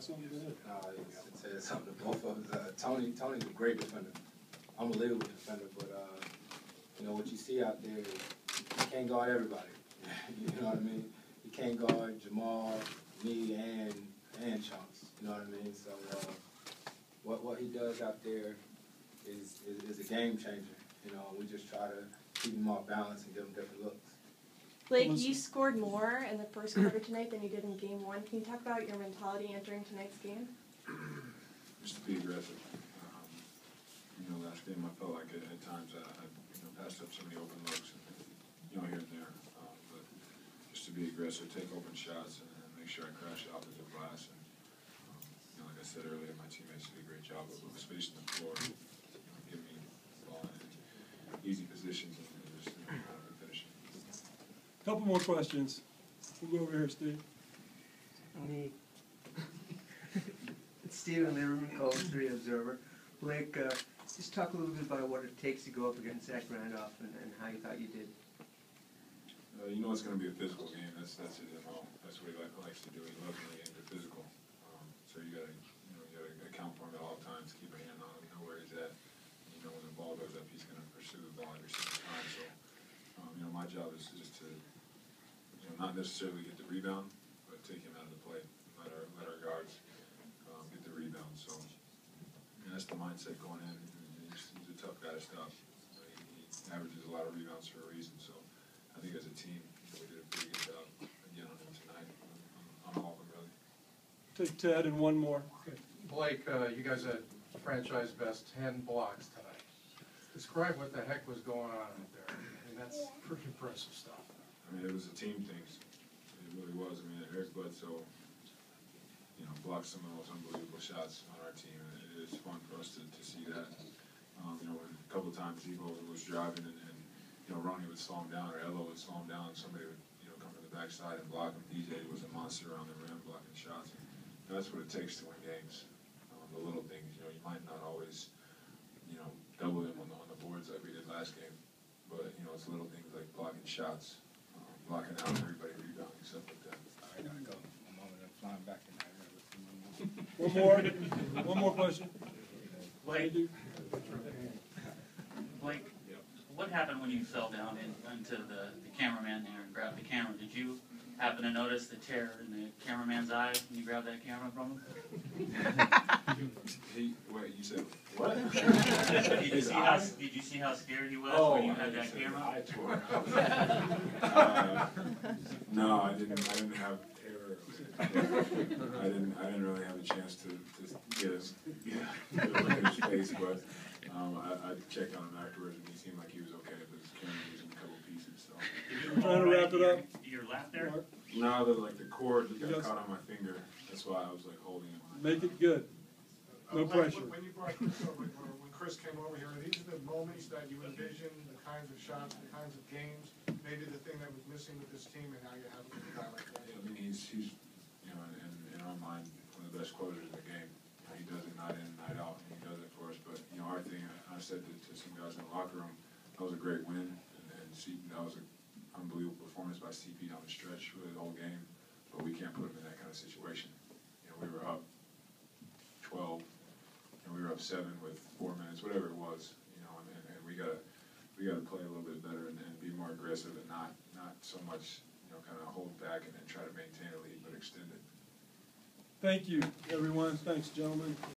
got something to add? Uh, I said something to both of us. Uh, Tony, Tony's a great defender, unbelievable defender. But uh, you know what you see out there, you can't guard everybody. you know what I mean? You can't guard Jamal, me, and and Chunks. You know what I mean? So uh, what what he does out there is, is is a game changer. You know, we just try to keep him off balance and give him different looks. Blake, you scored more in the first quarter tonight than you did in game one. Can you talk about your mentality entering tonight's game? just to be aggressive. Um, you know, last game I felt like at, at times I, I you know passed up so many open looks and you know here and there. Um, but just to be aggressive, take open shots, and, and make sure I crash out the offensive glass. And um, you know, like I said earlier, my teammates did a great job of, of spacing the floor, you know, giving me the ball in easy positions and, and just you know, kind of finishing. Couple more questions. We'll go over here, Steve. Me. Stephen Lieberman, Call Three Observer. Blake, uh, just talk a little bit about what it takes to go up against Zach Randolph and, and how you thought you did. Uh, you know it's going to be a physical game. That's that's his MO. That's what he like, likes to do. He loves when the games are physical. Um, so you got to you know you got to account for him at all times. Keep a hand on him. Know where he's at. You know when the ball goes up, he's going to pursue the ball every single time. So um, you know my job is just to you know not necessarily get the rebound, but take him out of the play. Let our let our guards um, get the rebound. So and that's the mindset going in. He's, he's a tough guy to stop. He, he averages a lot of rebounds for a reason. So. I think as a team, we did a pretty good job again on him tonight, on, on all of them really. Take Ted and one more. Blake, uh, you guys had franchise best ten blocks tonight. Describe what the heck was going on out there. I mean, that's pretty impressive stuff. I mean, it was a team thing. It really was. I mean, Eric Bledsoe, you know, blocked some of the most unbelievable shots on our team, and it is fun for us to, to see that. Um, you know, a couple of times Evo was driving and, and you know, Ronny would slow him down or Elo would slow him down, somebody would, you know, come from the backside and block him. DJ was a monster around the rim blocking shots. And that's what it takes to win games. Um, the little things, you know, you might not always, you know, double them on the, on the boards like we did last game, but, you know, it's little things like blocking shots, blocking out everybody rebounding, stuff like that. I gotta go. I'm over there flying back in there. One more. One more question. Blake, Blake, Yep. what happened when you fell down in, into the, the cameraman there and grabbed the camera? Did you happen to notice the tear in the cameraman's eye when you grabbed that camera from him? He, wait, you said, What? did, you see how, eye? did you see how scared he was Oh, when you had didn't that camera? eye tore. Uh, No, I didn't, I didn't have terror. I didn't, I didn't really have a chance to, to get his, get a look at his face, but, um, I, I checked on him afterwards and he seemed like he was okay, but his camera was in a couple pieces, so. Did you Trying to wrap it to up. Your, your left there? Mark, No, the, like the cord just got Yes. caught on my finger, that's why I was like holding it. Make it good. No Blake, pressure. When you brought Chris over, when when Chris came over here, are these the moments that you envisioned, the kinds of shots, the kinds of games, maybe the thing that was missing with this team, and now you have a guy like that? I mean, he's, he's, you know, in, in our mind, one of the best closers in the game. You know, he does it night in, night out, and he does it for us. But, you know, our thing, I I said to, to some guys in the locker room, that was a great win, and, and C, that was an unbelievable performance by CP down the stretch, really the whole game. But we can't put him in that kind of situation. You know, we were up twelve, and we were up seven with four minutes, whatever it was, you know, and, and, we gotta, we gotta play a little bit better and, and be more aggressive and not, not so much, you know, kind of hold back and then try to maintain a lead, but extend it. Thank you, everyone. Thanks, gentlemen.